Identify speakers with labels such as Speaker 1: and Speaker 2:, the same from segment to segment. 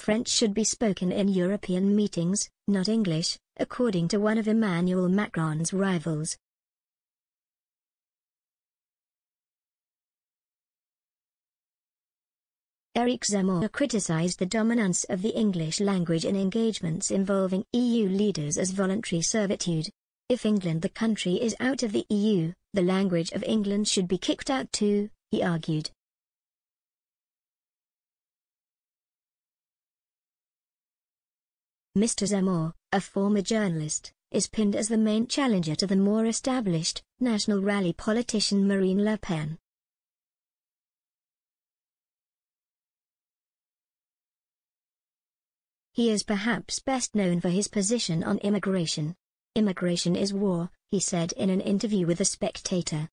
Speaker 1: French should be spoken in European meetings, not English, according to one of Emmanuel Macron's rivals. Eric Zemmour criticized the dominance of the English language in engagements involving EU leaders as voluntary servitude. If England the country is out of the EU, the language of England should be kicked out too, he argued. Mr. Zemmour, a former journalist, is pinned as the main challenger to the more established, National Rally politician Marine Le Pen. He is perhaps best known for his position on immigration. Immigration is war, he said in an interview with The Spectator.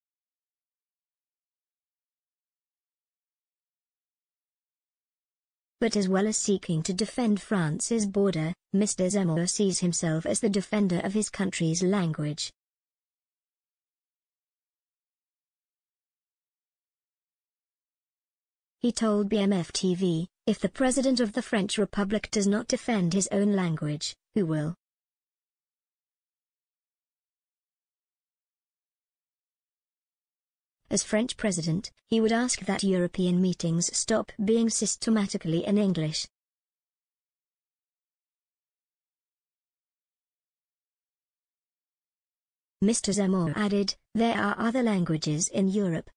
Speaker 1: But as well as seeking to defend France's border, Mr. Zemmour sees himself as the defender of his country's language. He told BFM TV, if the President of the French Republic does not defend his own language, who will? As French president, he would ask that European meetings stop being systematically in English. Mr. Zemmour added, there are other languages in Europe.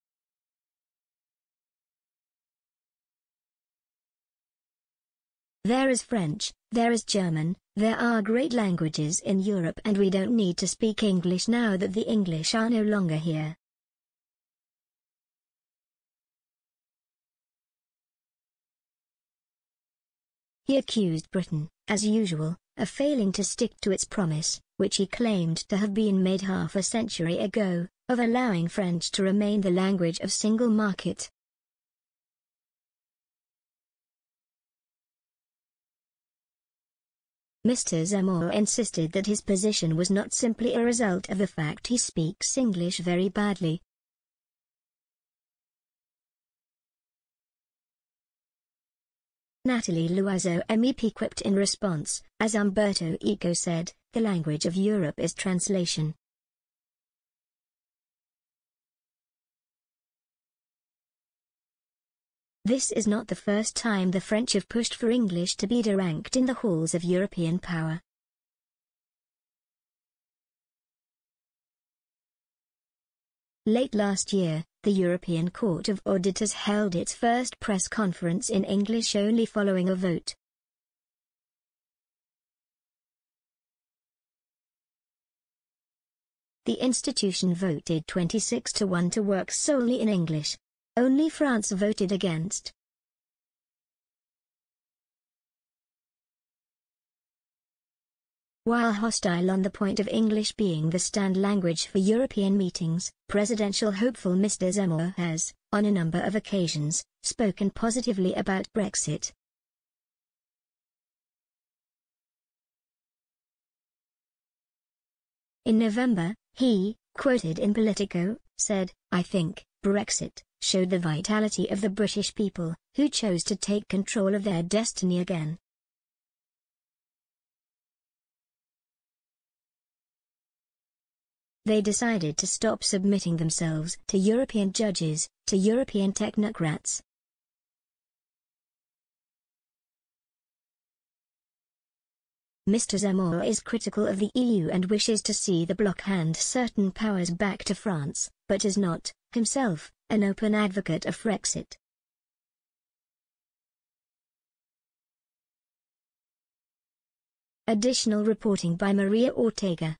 Speaker 1: There is French, there is German, there are great languages in Europe and we don't need to speak English now that the English are no longer here. He accused Britain, as usual, of failing to stick to its promise, which he claimed to have been made half a century ago, of allowing French to remain the language of single market. Mr. Zemmour insisted that his position was not simply a result of the fact he speaks English very badly, Nathalie Loiseau MEP quipped in response, as Umberto Eco said, the language of Europe is translation. This is not the first time the French have pushed for English to be deranked in the halls of European power. Late last year, the European Court of Auditors held its first press conference in English only following a vote. The institution voted 26 to 1 to work solely in English. Only France voted against. While hostile on the point of English being the stand language for European meetings, presidential hopeful Mr. Zemmour has, on a number of occasions, spoken positively about Brexit. In November, he, quoted in Politico, said, I think, Brexit, showed the vitality of the British people, who chose to take control of their destiny again. They decided to stop submitting themselves to European judges, to European technocrats. Mr. Zemmour is critical of the EU and wishes to see the bloc hand certain powers back to France, but is not, himself, an open advocate of Frexit. Additional reporting by Maria Ortega